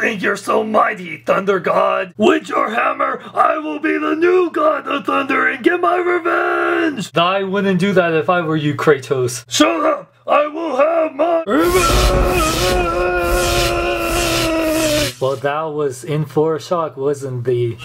think you're so mighty, Thunder God? With your hammer, I will be the new God of Thunder and get my revenge! I wouldn't do that if I were you, Kratos. Shut up! I will have my revenge! Well, that was in for a shock, wasn't the...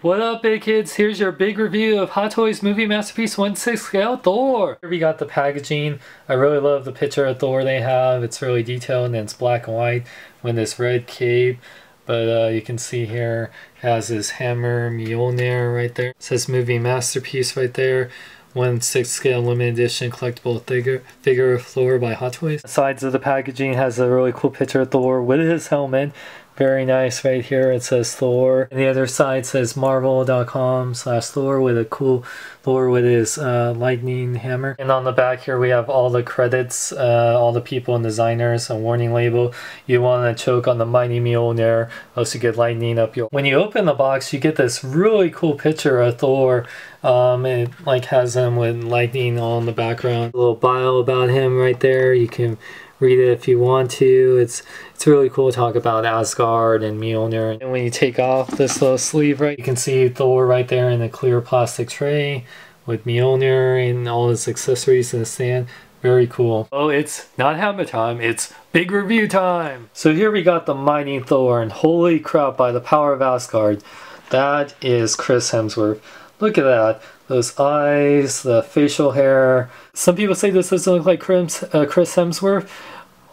What up, big kids? Here's your big review of Hot Toys Movie Masterpiece 1/6 Scale Thor. Here we got the packaging. I really love the picture of Thor they have. It's really detailed and it's black and white with this red cape. But uh, you can see here has his hammer Mjolnir right there. It says movie masterpiece right there. 1/6 scale limited edition collectible figure figure of Thor by Hot Toys. The Sides of the packaging has a really cool picture of Thor with his helmet. Very nice right here. It says Thor. And the other side says marvel.com slash Thor with a cool Thor with his uh, lightning hammer. And on the back here we have all the credits, uh, all the people and designers, a warning label. You want to choke on the mighty Mjolnir, else you get lightning up your... When you open the box you get this really cool picture of Thor. Um, it like has him with lightning all in the background. A little bio about him right there. You can read it if you want to. It's it's really cool to talk about Asgard and Mjolnir. And when you take off this little sleeve, right, you can see Thor right there in a clear plastic tray with Mjolnir and all his accessories in the stand. Very cool. Oh, it's not hammer time, it's big review time! So here we got the Mighty Thor, and holy crap, by the power of Asgard, that is Chris Hemsworth. Look at that. Those eyes, the facial hair. Some people say this doesn't look like Chris, uh, Chris Hemsworth.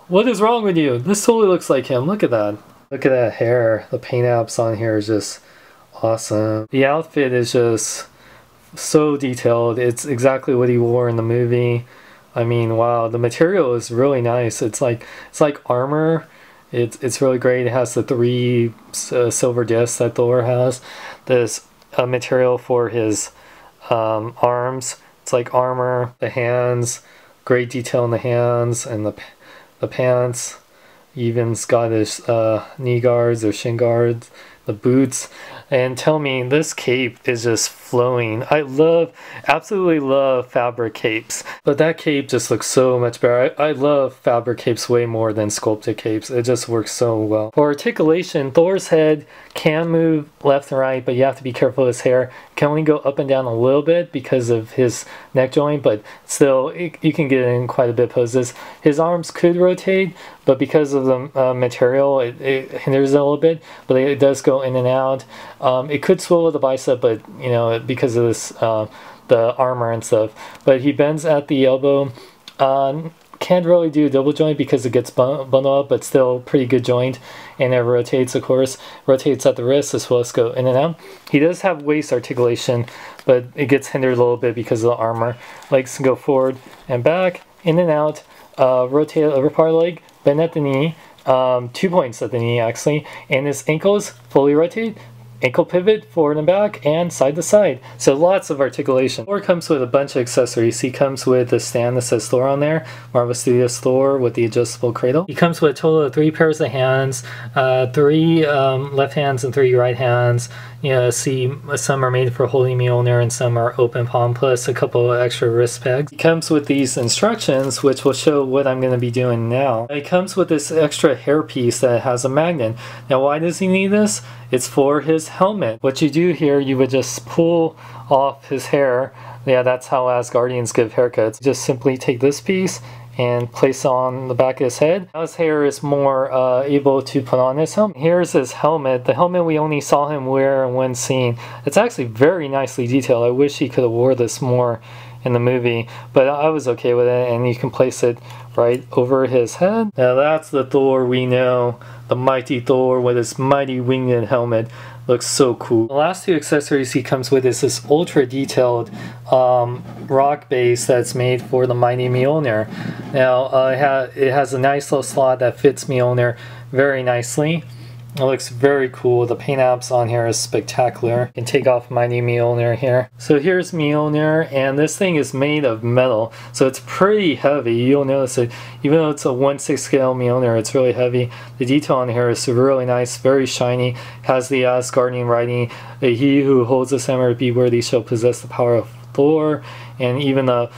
What is wrong with you? This totally looks like him. Look at that. Look at that hair. The paint apps on here is just awesome. The outfit is just so detailed. It's exactly what he wore in the movie. I mean, wow, the material is really nice. It's like it's like armor. It's it's really great. It has the three uh, silver discs that Thor has. This uh, material for his um, arms. It's like armor. The hands, great detail in the hands and the the pants. Even's got his uh, knee guards or shin guards, the boots, and tell me this cape is just flowing. I love, absolutely love fabric capes, but that cape just looks so much better. I, I love fabric capes way more than sculpted capes. It just works so well. For articulation, Thor's head can move left and right, but you have to be careful his hair. Can only go up and down a little bit because of his neck joint, but still, it, you can get in quite a bit poses. His arms could rotate, but because of the uh, material, it, it, hinders it a little bit, but it does go in and out. Um, it could swivel the bicep, but you know, because of this, uh, the armor and stuff. But he bends at the elbow. Uh, can't really do double joint because it gets bundled up, but still pretty good joint. And it rotates, of course, rotates at the wrist as well as go in and out. He does have waist articulation, but it gets hindered a little bit because of the armor. Legs can go forward and back, in and out, uh, rotate over part of leg, bend at the knee, um, two points at the knee actually, and his ankles fully rotate, ankle pivot forward and back and side to side. So lots of articulation. Thor comes with a bunch of accessories. He comes with a stand that says Thor on there, Marvel Studios Thor with the adjustable cradle. He comes with a total of three pairs of hands, uh, three um, left hands and three right hands. You know, see some are made for holding Mjolnir and some are open palm plus a couple of extra wrist pegs. He comes with these instructions which will show what I'm going to be doing now. It comes with this extra hairpiece that has a magnet. Now why does he need this? It's for his helmet. What you do here, you would just pull off his hair. Yeah, that's how Asgardians give haircuts. Just simply take this piece and place on the back of his head. Now his hair is more uh, able to put on his helmet. Here's his helmet. The helmet we only saw him wear in one scene. It's actually very nicely detailed. I wish he could have wore this more in the movie, but I was okay with it and you can place it right over his head. Now that's the Thor we know, the mighty Thor with his mighty winged helmet. Looks so cool. The last two accessories he comes with is this ultra detailed um, rock base that's made for the mighty Mjolnir. Now uh, it, ha it has a nice little slot that fits Mjolnir very nicely. It looks very cool. The paint apps on here is spectacular. You can take off my new Mjolnir here. So here's Mjolnir, and this thing is made of metal, so it's pretty heavy. You'll notice it, even though it's a 1-6 scale Mjolnir, it's really heavy. The detail on here is really nice, very shiny. Has the Asgardian writing, he who holds this hammer be worthy shall possess the power of Thor, and even the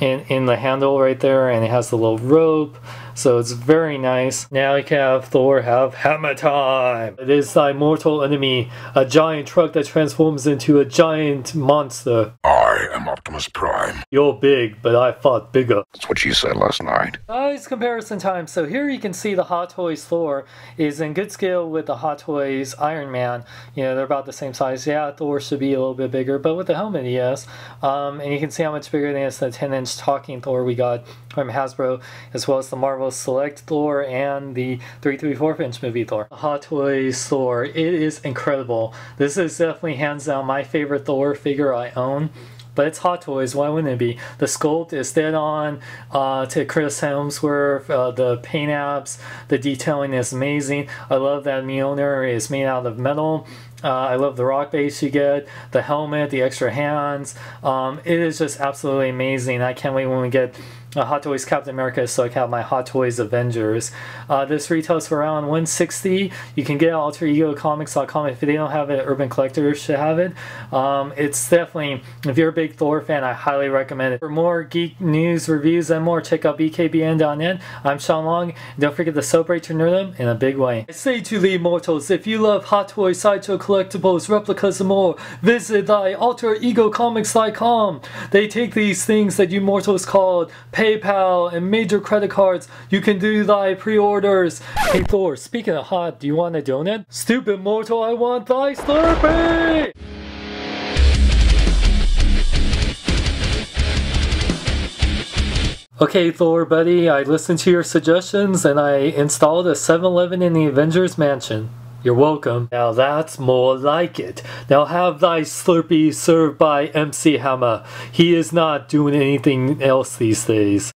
in, in the handle right there and it has the little rope so it's very nice. Now we can have Thor have hammer time. It is thy mortal enemy, a giant truck that transforms into a giant monster. I am Optimus Prime. You're big, but I fought bigger. That's what you said last night. Guys, comparison time. So here you can see the Hot Toys Thor is in good scale with the Hot Toys Iron Man. You know, they're about the same size. Yeah, Thor should be a little bit bigger, but with the helmet, yes. Um, and you can see how much bigger than this the 10 inch talking Thor we got from Hasbro, as well as the Marvel Select Thor and the 334 inch movie Thor. Hot Toys Thor, it is incredible. This is definitely hands down my favorite Thor figure I own but it's Hot Toys. Why wouldn't it be? The sculpt is dead on uh, to Chris Hemsworth. Uh, the paint apps, the detailing is amazing. I love that Mjolnir is made out of metal. Uh, I love the rock base you get, the helmet, the extra hands. Um, it is just absolutely amazing. I can't wait when we get uh, Hot Toys Captain America so I have my Hot Toys Avengers. Uh, this retails for around 160 You can get it at alteregocomics.com. If they don't have it, Urban Collectors should have it. Um, it's definitely, if you're a big Thor fan, I highly recommend it. For more geek news, reviews, and more, check out bkbn.net. I'm Sean Long. Don't forget to celebrate your nerdom in a big way. I say to the immortals, if you love Hot Toys, Sideshow collectibles, replicas, and more, visit thy alteregocomics.com. They take these things that you mortals called PayPal, and major credit cards. You can do thy pre-orders. Hey Thor, speaking of hot, do you want a donut? Stupid mortal, I want thy Slurpee! Okay, Thor buddy, I listened to your suggestions and I installed a 7-Eleven in the Avengers Mansion. You're welcome. Now that's more like it. Now have thy Slurpee served by MC Hammer. He is not doing anything else these days.